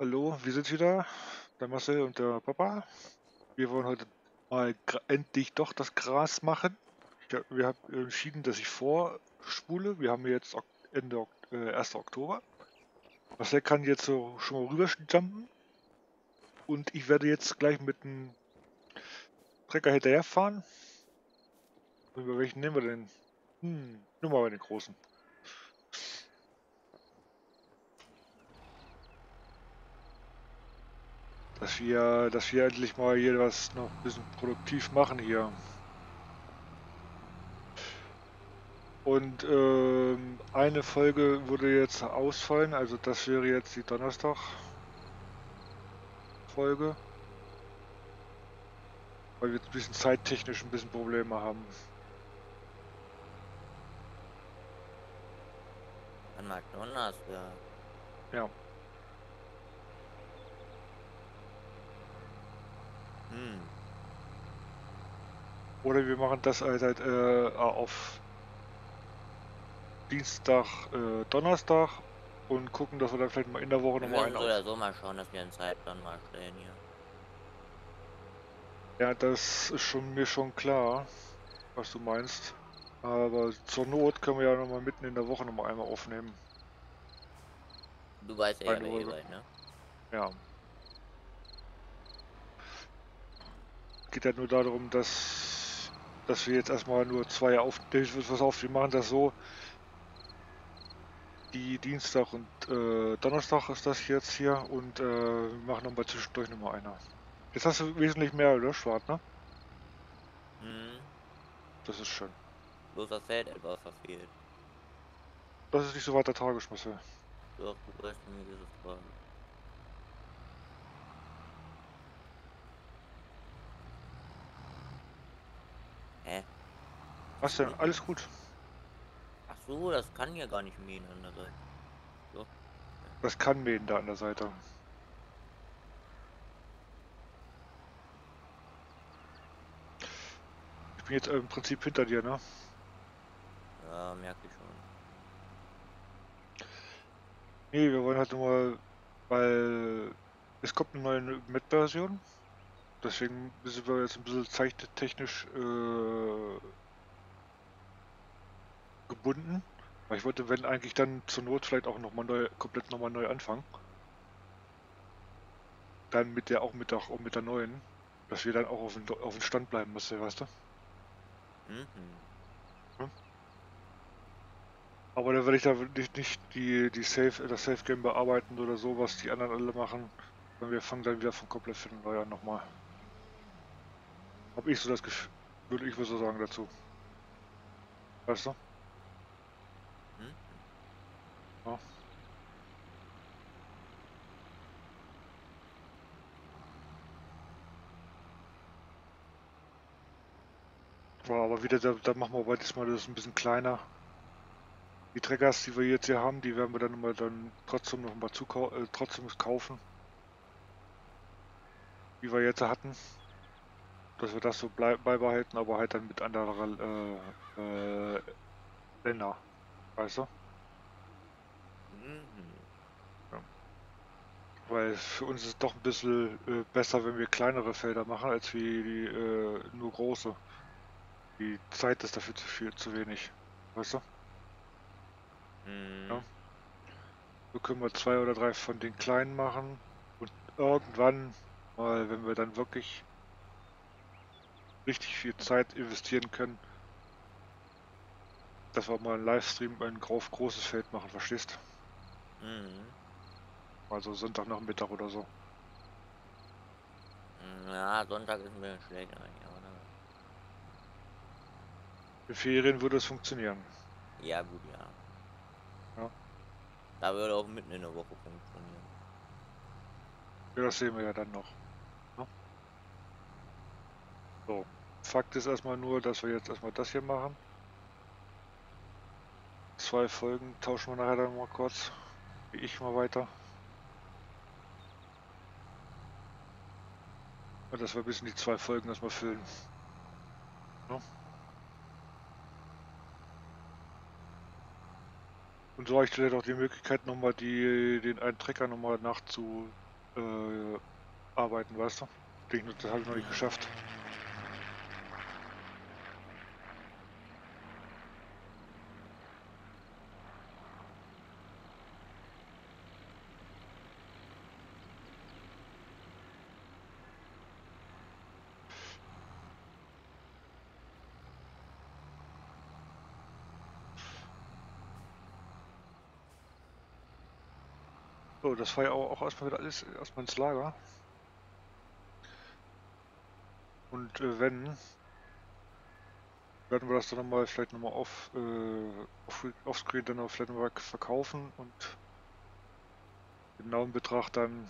Hallo, wir sind wieder, der Marcel und der Papa. Wir wollen heute mal endlich doch das Gras machen. Wir haben entschieden, dass ich vorspule. Wir haben jetzt Ende äh, 1. Oktober. Marcel kann jetzt so schon mal rüber jumpen. Und ich werde jetzt gleich mit dem Trecker hinterherfahren. Über welchen nehmen wir denn? Hm, nur mal den großen. Dass wir, dass wir endlich mal hier was noch ein bisschen produktiv machen hier. Und ähm, eine Folge würde jetzt ausfallen, also das wäre jetzt die Donnerstag-Folge. Weil wir jetzt ein bisschen zeittechnisch ein bisschen Probleme haben. An McDonalds, ja. Ja, Hm. oder wir machen das halt, halt äh, auf Dienstag, äh, Donnerstag und gucken, dass wir dann vielleicht mal in der Woche Wir nochmal einen auf. oder so mal schauen, dass wir einen Zeitplan mal stellen hier. Ja, das ist schon mir schon klar, was du meinst. Aber zur Not können wir ja nochmal mitten in der Woche nochmal einmal aufnehmen. Du weißt ja, seid, ne? Ja. Geht ja nur darum, dass, dass wir jetzt erstmal nur zwei auf. Was auf, wir machen das so. Die Dienstag und äh, Donnerstag ist das jetzt hier und äh, wir machen nochmal zwischendurch nochmal einer. Jetzt hast du wesentlich mehr Löschwart, ne? Hm. Das ist schön. Bloß das Feld etwas verfehlt. Das ist nicht so weiter tragisch, Marcel. Doch, du weißt mir dieses Fragen. Hä? Was denn? Alles gut. Ach so, das kann ja gar nicht mähen an der Seite. So. Das kann mähen da an der Seite. Ich bin jetzt im Prinzip hinter dir, ne? Ja, merke ich schon. Nee, wir wollen halt nur mal, weil es kommt eine neue Met-Version. Deswegen sind wir jetzt ein bisschen zeichentechnisch äh, gebunden. Weil ich wollte, wenn eigentlich dann zur Not vielleicht auch nochmal neu, komplett nochmal neu anfangen. Dann mit der auch mit der, auch mit der neuen. Dass wir dann auch auf dem, auf dem Stand bleiben müssen, weißt du? Mhm. Aber da werde ich da nicht, nicht die, die Safe, das Safe Game bearbeiten oder so, was die anderen alle machen. Sondern wir fangen dann wieder von komplett neu an nochmal. Hab ich so das Gefühl, würde ich so sagen dazu. Weißt du? Mhm. Ja. Ja, aber wieder, da, da machen wir aber diesmal das ein bisschen kleiner. Die Treckers, die wir jetzt hier haben, die werden wir dann immer dann trotzdem noch mal zukau äh, trotzdem kaufen. Wie wir jetzt hatten. Dass wir das so beibehalten, aber halt dann mit anderen äh, äh, Länder. Weißt du? Mhm. Weil für uns ist es doch ein bisschen äh, besser, wenn wir kleinere Felder machen, als wie die äh, nur große. Die Zeit ist dafür zu viel, zu wenig. Weißt du? Mhm. Ja. So können wir zwei oder drei von den kleinen machen und irgendwann mal, wenn wir dann wirklich richtig viel Zeit investieren können, dass wir mal einen Livestream ein groß, großes Feld machen, verstehst? Mhm. Also Sonntagnachmittag oder so. Ja, Sonntag ist ein bisschen schlecht eigentlich, aber na. In Ferien würde es funktionieren. Ja, gut, ja. Ja. Da würde auch mitten in der Woche funktionieren. Ja, das sehen wir ja dann noch. Ne? So, Fakt ist erstmal nur, dass wir jetzt erstmal das hier machen. Zwei Folgen tauschen wir nachher dann mal kurz. Wie ich mal weiter. Und dass wir bis in die zwei Folgen erstmal füllen. Ne? Und so habe ich vielleicht auch die Möglichkeit, nochmal die, den einen Trecker nochmal nachzu, äh, weißt du? Den, das habe ich noch nicht geschafft. Das war ja auch, erstmal wieder alles erstmal ins Lager. Und äh, wenn, werden wir das dann nochmal vielleicht nochmal auf, äh, auf, offscreen dann auch vielleicht nochmal verkaufen und genauen Betrag dann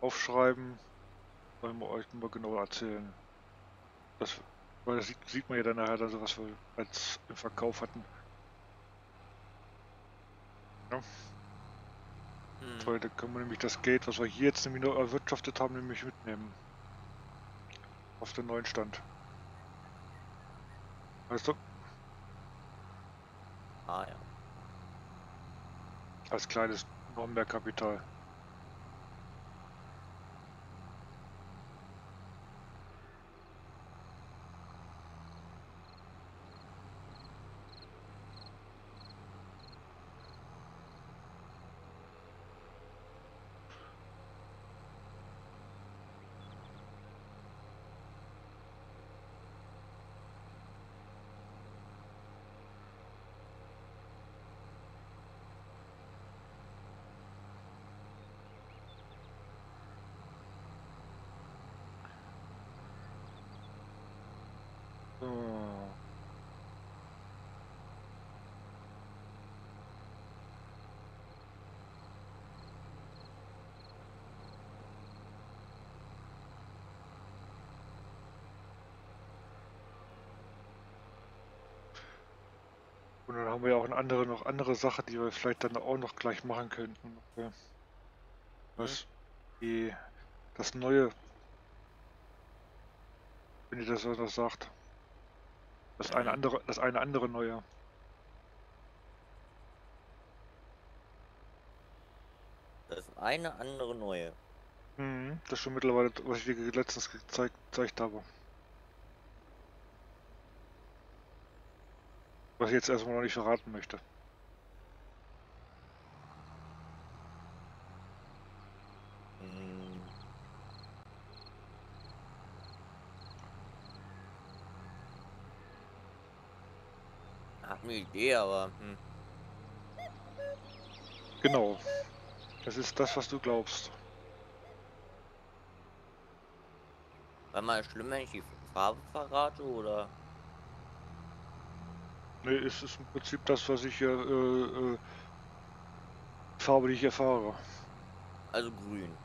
aufschreiben, wollen wir euch nochmal genauer erzählen. Das, weil das sieht, sieht man ja dann nachher, also was wir als im Verkauf hatten. Ja. Hm. Weil da können wir nämlich das Geld, was wir hier jetzt nämlich noch erwirtschaftet haben, nämlich mitnehmen. Auf den neuen Stand. Weißt du, Ah ja. als kleines noch So. Und dann haben wir ja auch eine andere, noch andere Sache, die wir vielleicht dann auch noch gleich machen könnten. Okay. Was die, das neue, wenn ihr das so noch sagt. Das eine andere, das eine andere neue. Das eine andere neue. Mhm, das ist schon mittlerweile, was ich dir letztens gezeigt, gezeigt habe. Was ich jetzt erstmal noch nicht verraten möchte. Hm. Hab eine Idee, aber hm. Genau. Das ist das, was du glaubst. war mal schlimm, wenn ich die Farbe verrate oder? Nee, es ist im Prinzip das, was ich hier, äh, äh, Farbe, die ich erfahre. Also grün.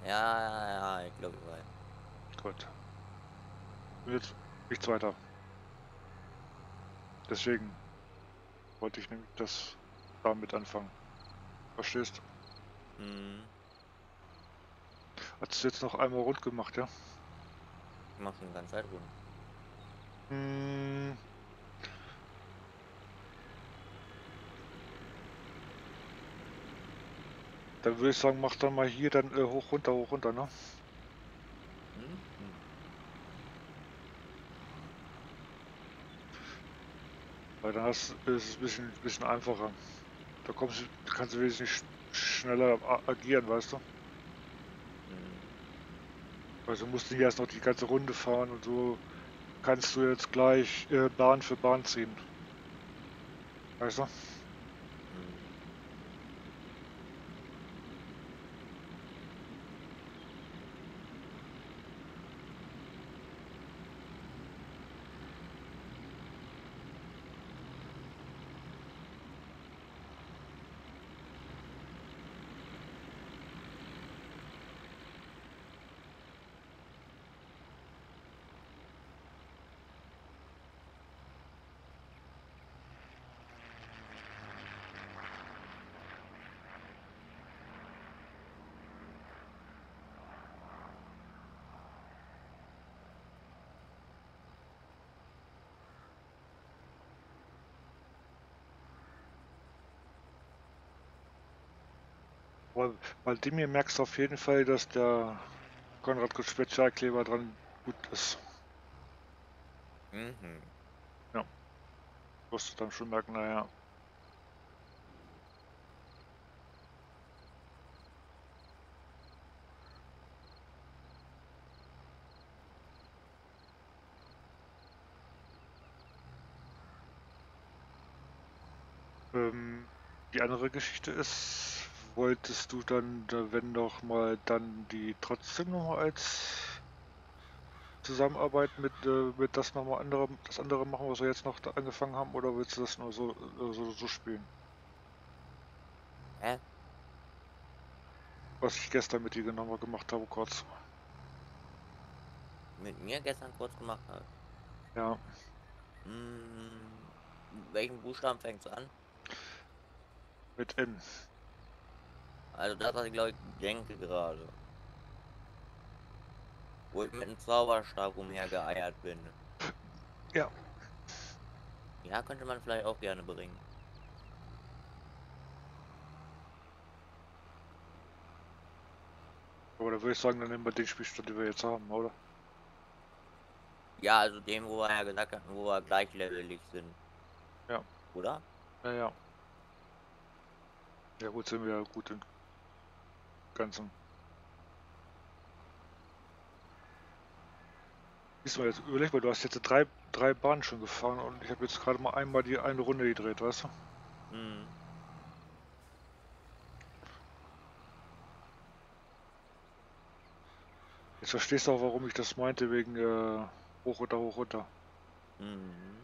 Ja, ja, ja, ich glaube, ich weiß. Gut. Jetzt nichts weiter. Deswegen wollte ich nämlich das damit anfangen. Verstehst? Hm. Hat es jetzt noch einmal rund gemacht, ja? Ich mach schon die ganze Zeit rund. Hm. Dann würde ich sagen, mach dann mal hier dann äh, hoch, runter, hoch, runter, ne? Hm? Hm. Weil dann hast, ist es ein bisschen, bisschen einfacher. Da kommst du, kannst du wesentlich sch- schneller agieren, weißt du? Hm. Also musst du erst noch die ganze Runde fahren und so kannst du jetzt gleich äh, Bahn für Bahn ziehen. Weißt du? Aber bei dem hier merkst du auf jeden Fall, dass der Konrad Spezialkleber dran gut ist. Mhm. Wirst du dann schon merken, naja. Ähm, die andere Geschichte ist, wolltest du dann, da wenn doch mal dann die trotzdem noch mal als Zusammenarbeit mit, äh, mit das nochmal andere, das andere machen, was wir jetzt noch angefangen haben, oder willst du das nur so, äh, so, so spielen? Hä? Was ich gestern mit dir genau gemacht habe, kurz. Mit mir gestern kurz gemacht hat. Ja, Hm, welchen Buchstaben fängt's an? mit N. Also das, was ich glaube ich denke gerade. Wo ich mit einem Zauberstab umhergeeiert bin. Ja. Ja, könnte man vielleicht auch gerne bringen. Aber da würde ich sagen, dann nehmen wir den Spielstand, den wir jetzt haben, oder? Ja, also dem, wo wir ja gesagt hatten, wo wir gleichlevelig sind. Ja. Oder? Ja, ja. Ja gut, sind wir ja gut im Ganzen. Diesmal jetzt überleg mal, du hast jetzt drei, drei Bahnen schon gefahren und ich habe jetzt gerade mal einmal die eine Runde gedreht, weißt du? Hm. Jetzt verstehst du auch, warum ich das meinte, wegen äh, hoch runter, hoch runter. Mhm.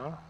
Huh?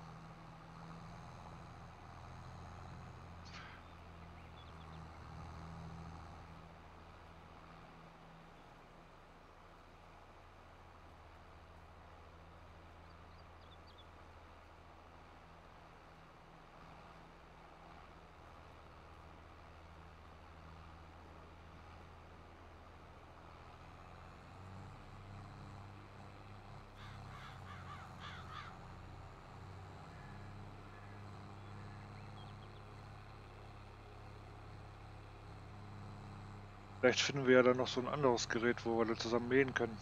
Vielleicht finden wir ja dann noch so ein anderes Gerät, wo wir da zusammen mähen können.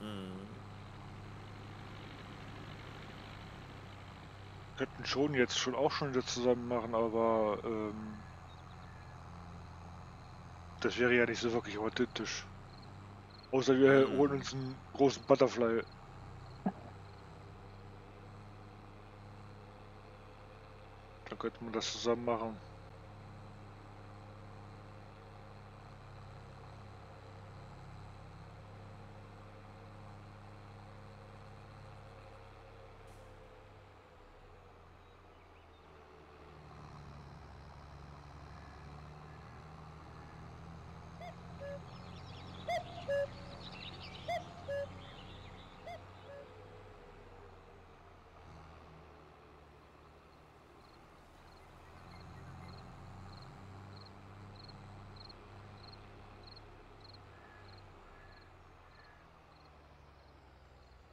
Mhm. Könnten schon jetzt schon auch schon wieder zusammen machen, aber ähm, das wäre ja nicht so wirklich authentisch. Außer wir Mhm. holen uns einen großen Butterfly. Dann könnte man das zusammen machen.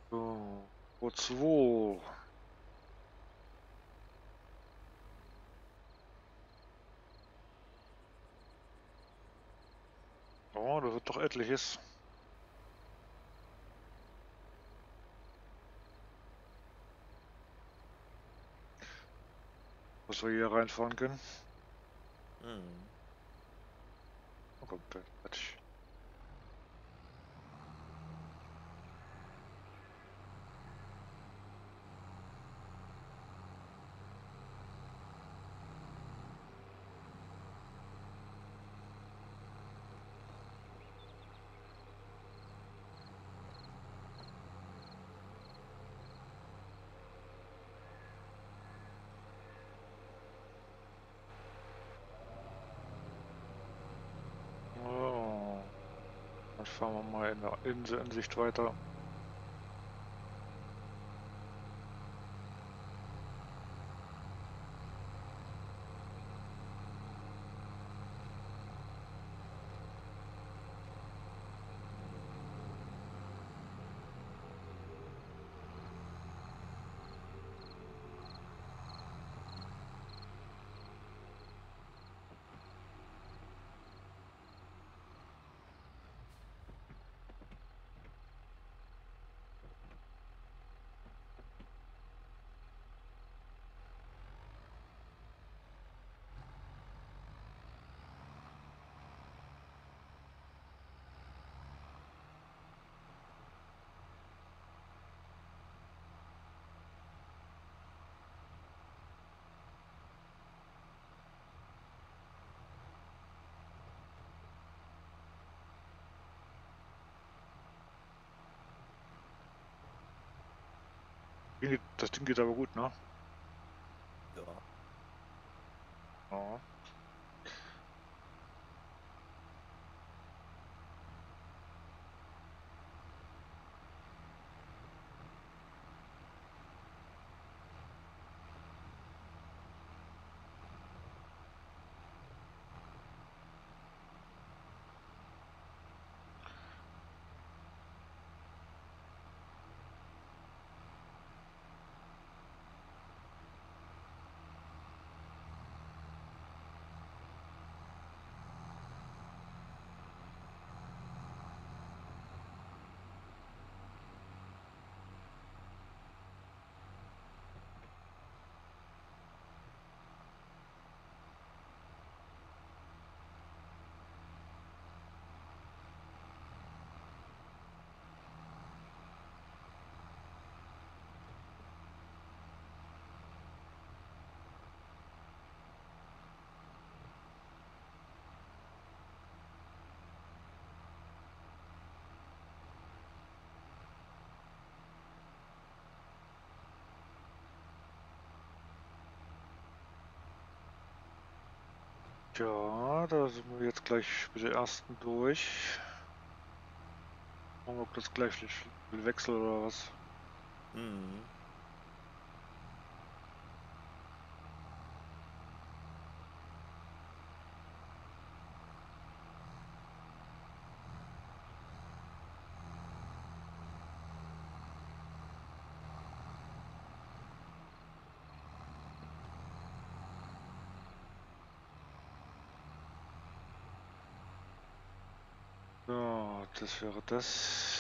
So, wo 2. Oh, da wird doch etliches. Was wir hier reinfahren können. Mhm. Oh, kommt der Quatsch. fahren wir mal in der Inselansicht weiter. Das Ding geht aber gut, ne? Ja. Ja. Ja, da sind wir jetzt gleich mit der ersten durch. Wir, ob das gleich will wechseln oder was. Mhm. So, das wäre das.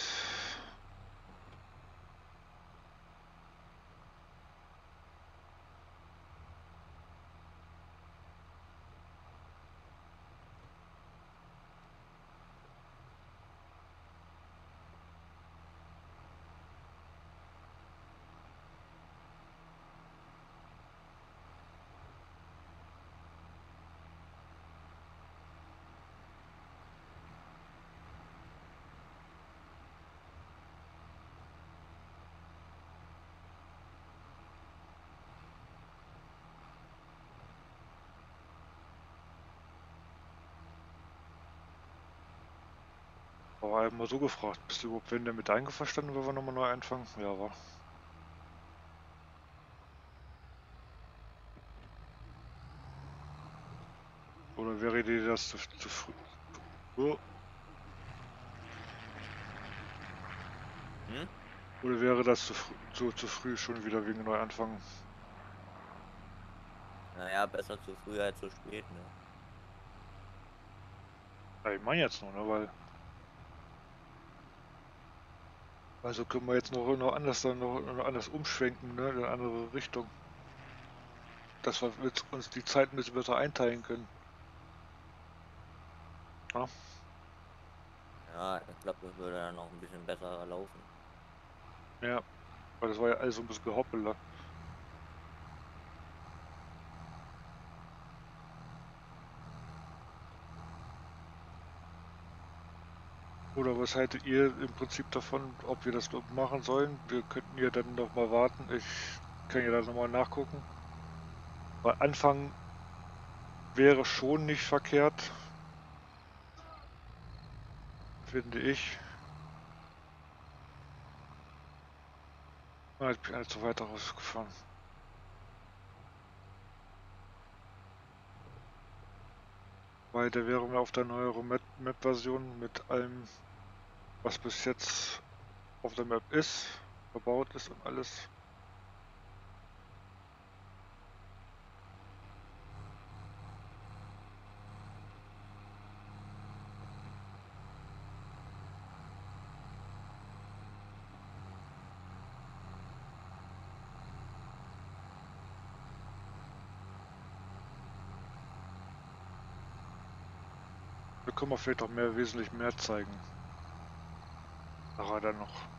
Aber halt mal so gefragt, bist du überhaupt wenn der mit einverstanden, wenn wir nochmal neu anfangen? Ja, war. Oder wäre dir das zu, zu früh? Oh. Hm? Oder wäre das zu, früh- zu, zu früh schon wieder wegen Neuanfang? Naja, besser zu früh als zu spät, ne? Ja, ich meine jetzt nur, ne, weil. Also können wir jetzt noch, noch anders dann noch, noch anders umschwenken, ne, in eine andere Richtung. Dass wir uns die Zeit ein bisschen besser einteilen können. Ja, Ja, ich glaube, das würde dann noch ein bisschen besser laufen. ja. Weil das war ja alles so ein bisschen gehoppelt. Oder was haltet ihr im Prinzip davon, ob wir das noch machen sollen? Wir könnten ja dann noch mal warten. Ich kann ja da nochmal nachgucken. Weil Anfang wäre schon nicht verkehrt. finde ich. Ah, ich bin eine zu weit rausgefahren. Weil der wäre mir auf der neueren Map-Version mit allem, was bis jetzt auf der Map ist, verbaut ist und alles können wir vielleicht auch mehr, wesentlich mehr zeigen. Nachher dann noch.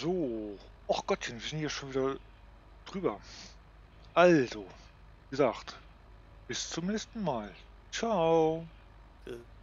So. Och Gottchen, wir sind hier schon wieder drüber. Also, wie gesagt, bis zum nächsten Mal. Ciao. Tschüss.